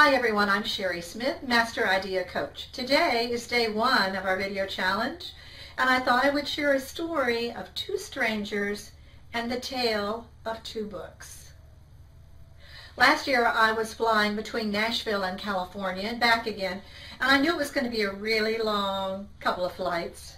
Hi everyone, I'm Sherie Smith, Master Idea Coach. Today is day one of our video challenge and I thought I would share a story of two strangers and the tale of two books. Last year I was flying between Nashville and California and back again and I knew it was going to be a really long couple of flights.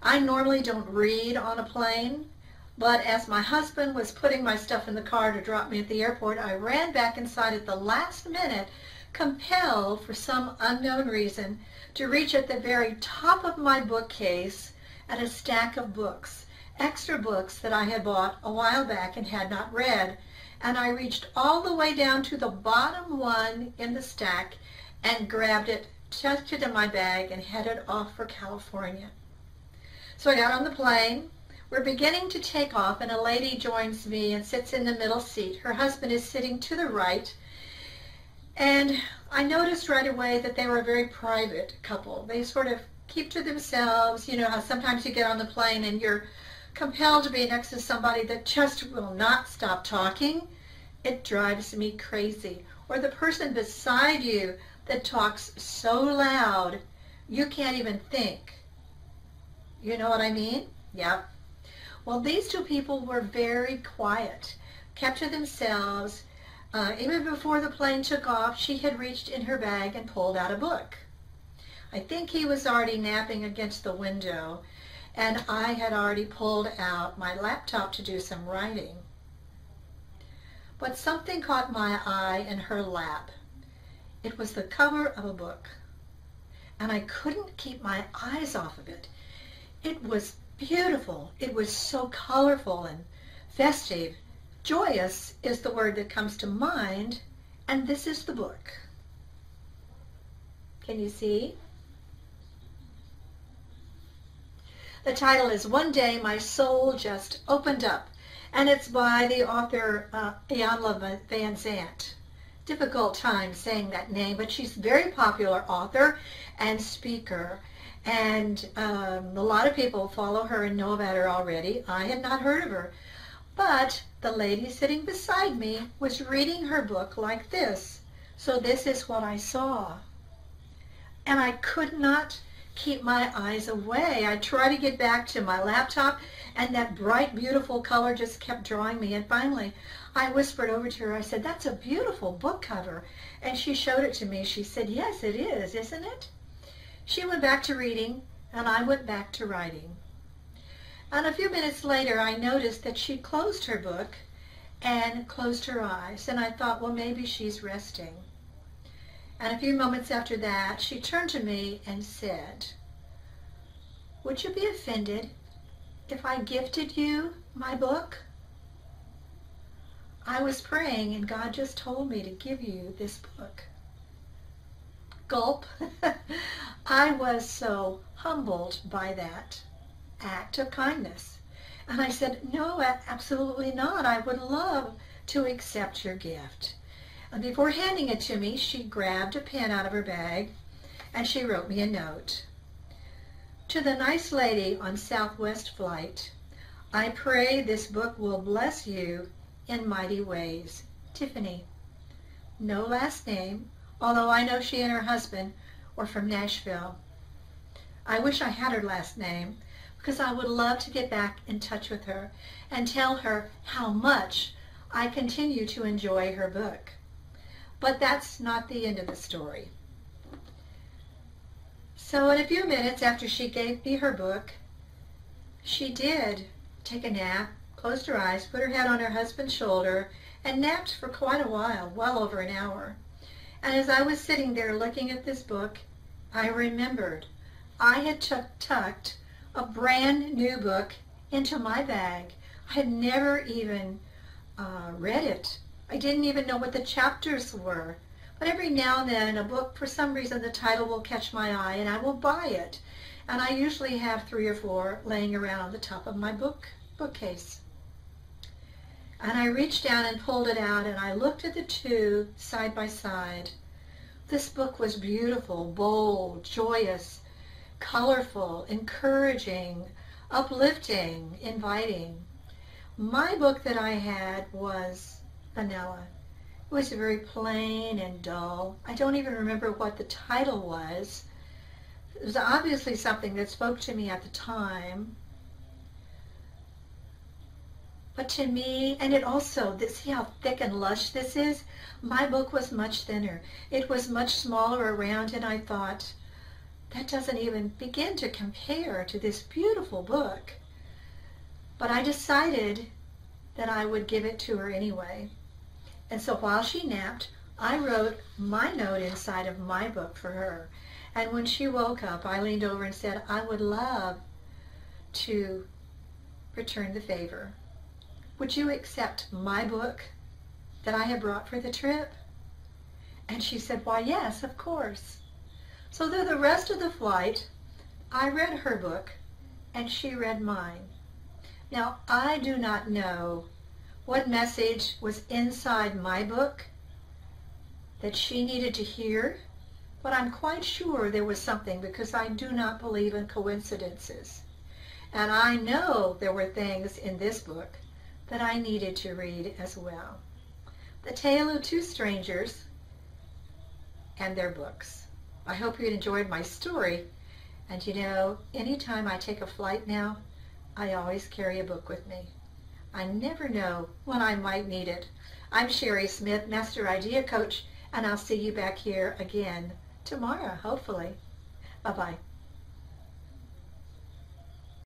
I normally don't read on a plane but as my husband was putting my stuff in the car to drop me at the airport, I ran back inside at the last minute compelled for some unknown reason to reach at the very top of my bookcase at a stack of books, extra books that I had bought a while back and had not read. And I reached all the way down to the bottom one in the stack and grabbed it, tucked it in my bag, and headed off for California. So I got on the plane. We're beginning to take off, and a lady joins me and sits in the middle seat. Her husband is sitting to the right, and I noticed right away that they were a very private couple. They sort of keep to themselves. You know how sometimes you get on the plane and you're compelled to be next to somebody that just will not stop talking. It drives me crazy. Or the person beside you that talks so loud you can't even think. You know what I mean? Yep. Well, these two people were very quiet, kept to themselves, uh, even before the plane took off, she had reached in her bag and pulled out a book. I think he was already napping against the window, and I had already pulled out my laptop to do some writing. But something caught my eye in her lap. It was the cover of a book, and I couldn't keep my eyes off of it. It was beautiful. It was so colorful and festive Joyous is the word that comes to mind, and this is the book. Can you see? The title is One Day My Soul Just Opened Up, and it's by the author uh, Iyanla Vanzant. Difficult time saying that name, but she's a very popular author and speaker. And um, a lot of people follow her and know about her already. I had not heard of her. But the lady sitting beside me was reading her book like this. So this is what I saw. And I could not keep my eyes away. I tried to get back to my laptop and that bright, beautiful color just kept drawing me. And finally, I whispered over to her, I said, that's a beautiful book cover. And she showed it to me. She said, yes, it is, isn't it? She went back to reading and I went back to writing. And a few minutes later, I noticed that she closed her book and closed her eyes. And I thought, well, maybe she's resting. And a few moments after that, she turned to me and said, would you be offended if I gifted you my book? I was praying and God just told me to give you this book. Gulp. I was so humbled by that act of kindness. And I said, no, absolutely not. I would love to accept your gift. And before handing it to me, she grabbed a pen out of her bag and she wrote me a note. To the nice lady on Southwest Flight, I pray this book will bless you in mighty ways. Tiffany. No last name, although I know she and her husband were from Nashville. I wish I had her last name, because I would love to get back in touch with her and tell her how much I continue to enjoy her book. But that's not the end of the story. So in a few minutes after she gave me her book, she did take a nap, closed her eyes, put her head on her husband's shoulder, and napped for quite a while, well over an hour. And as I was sitting there looking at this book, I remembered I had tucked a brand new book into my bag. I had never even uh, read it. I didn't even know what the chapters were. But every now and then a book, for some reason, the title will catch my eye and I will buy it. And I usually have three or four laying around on the top of my book bookcase. And I reached down and pulled it out and I looked at the two side by side. This book was beautiful, bold, joyous, colorful, encouraging, uplifting, inviting. My book that I had was vanilla. It was very plain and dull. I don't even remember what the title was. It was obviously something that spoke to me at the time. But to me, and it also, see how thick and lush this is? My book was much thinner. It was much smaller around, and I thought, that doesn't even begin to compare to this beautiful book. But I decided that I would give it to her anyway. And so while she napped, I wrote my note inside of my book for her. And when she woke up, I leaned over and said, I would love to return the favor. Would you accept my book that I have brought for the trip? And she said, why, yes, of course. So through the rest of the flight, I read her book and she read mine. Now, I do not know what message was inside my book that she needed to hear, but I'm quite sure there was something because I do not believe in coincidences. And I know there were things in this book that I needed to read as well. The Tale of Two Strangers and their books. I hope you enjoyed my story. And you know, anytime I take a flight now, I always carry a book with me. I never know when I might need it. I'm Sherie Smith, Master Idea Coach, and I'll see you back here again tomorrow, hopefully. Bye-bye.